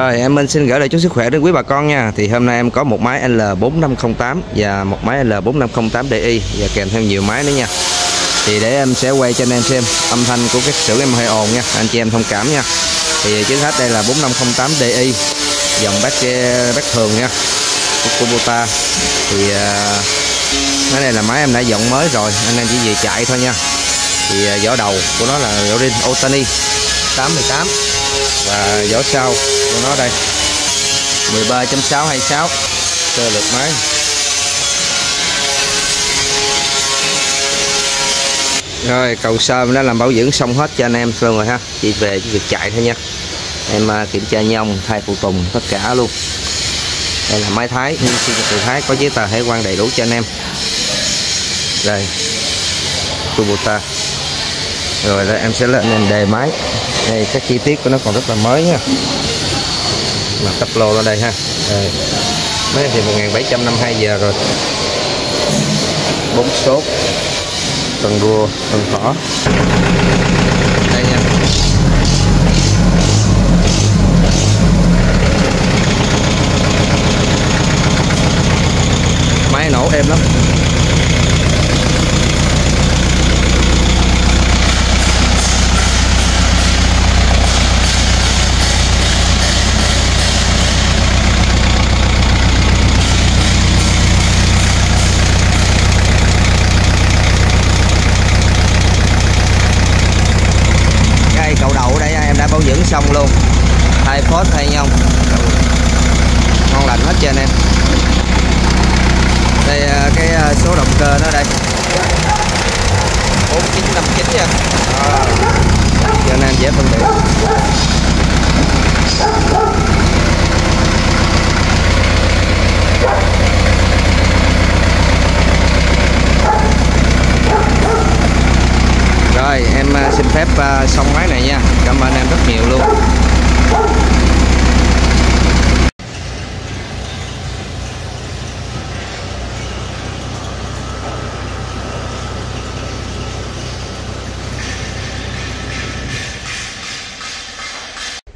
Rồi em Minh xin gửi lời chúc sức khỏe đến quý bà con nha. Thì hôm nay em có một máy L4508 và một máy L4508DI và kèm theo nhiều máy nữa nha. Thì để em sẽ quay cho anh em xem âm thanh của các xưởng em hơi ồn nha. Anh chị em thông cảm nha. Thì trước hết đây là 4508DI dòng bát bát thường nha của Kubota. Thì uh, này là máy em đã dọn mới rồi anh em chỉ về chạy thôi nha. Thì uh, vỏ đầu của nó là vỏ rin Otani 88 và vỏ sau của nó đây. 13.626 cơ lực máy. Rồi cầu sơn đã làm bảo dưỡng xong hết cho anh em luôn rồi ha. Chỉ về việc chạy thôi nha. Em à, kiểm tra nhông thay phụ tùng tất cả luôn. Đây là máy thái nhưng khi từ thái có giấy tờ hải quan đầy đủ cho anh em. Đây. Kubota. Rồi đây em sẽ lên em đề máy đây, các chi tiết của nó còn rất là mới nha. Mà tắp lô ở đây ha. Đây. mấy thì 1752 giờ rồi. Bốn số cần rùa cần thỏ. Xong luôn. Thay phốt thay nhông ngon lành hết trơn em. Đây à, cái à, số động cơ nó đây. 4959 nha. À, cho nên dễ phân biệt. Rồi em à, xin phép xong máy này nha. Cảm ơn em rất nhiều luôn.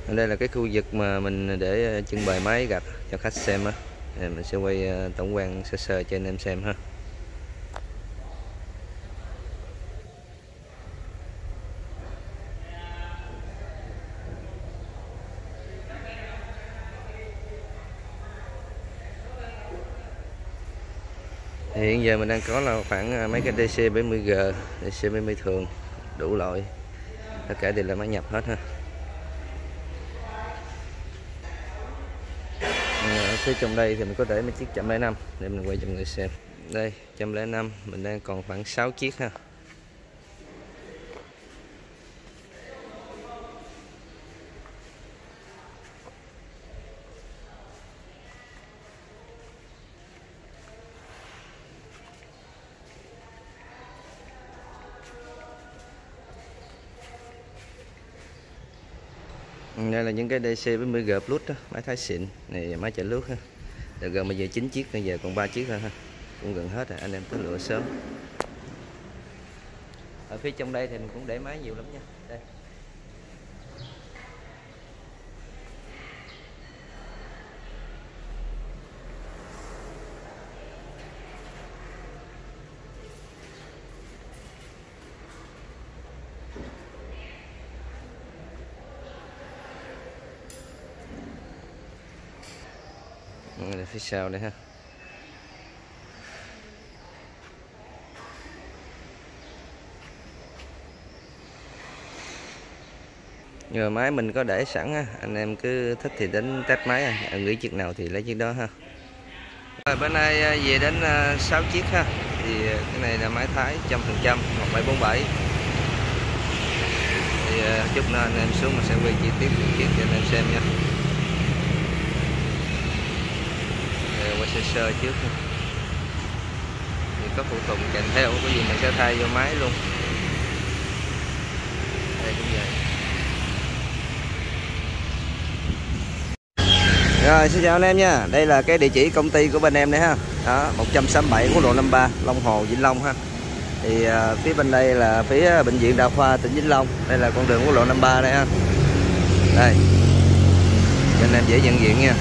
Đây là cái khu vực mà mình để ờ, trưng bày máy gặp cho khách xem á. Mình sẽ quay ờ, tổng quan sơ sơ cho anh em xem ha. Thì hiện giờ mình đang có là khoảng à, mấy cái DC 70G DC 70 thường đủ loại. Tất cả đều là máy nhập hết ha. Ừ, ở phía trong đây thì mình có để mấy chiếc 105 để mình quay cho mọi người xem. Đây 105 mình đang còn khoảng 6 chiếc ha. Đây là những cái DC với 10G Plus đó, máy thái xịn. Này máy chạy lướt ha. Được gần bây giờ 9 chiếc bây giờ còn 3 chiếc thôi ha. Cũng gần hết rồi anh em cứ lựa sớm. Ở phía trong đây thì mình cũng để máy nhiều lắm nha. Đây. Đây phía sau đây ha. Nhờ máy mình có để sẵn á anh em cứ thích thì đến test máy à. à nghĩ chiếc nào thì lấy chiếc đó ha. Rồi bên đây à, về đến à, 6 chiếc ha. Thì à, cái này là máy thái trăm phần trăm 1747 thì chút nữa anh em xuống mình sẽ quay chi tiết từng chiếc cho anh em xem nha. Qua sơ sơ trước thì có phụ tùng kèm theo có gì mình sẽ thay vô máy luôn. Đây cũng vậy. Rồi xin chào anh em nha. Đây là cái địa chỉ công ty của bên em đấy ha. Đó 167 quốc lộ 53 Long Hồ Vĩnh Long ha. Thì uh, phía bên đây là phía bệnh viện đa khoa tỉnh Vĩnh Long. Đây là con đường quốc lộ 53 đây ha. Đây. Cho anh em dễ nhận diện nha.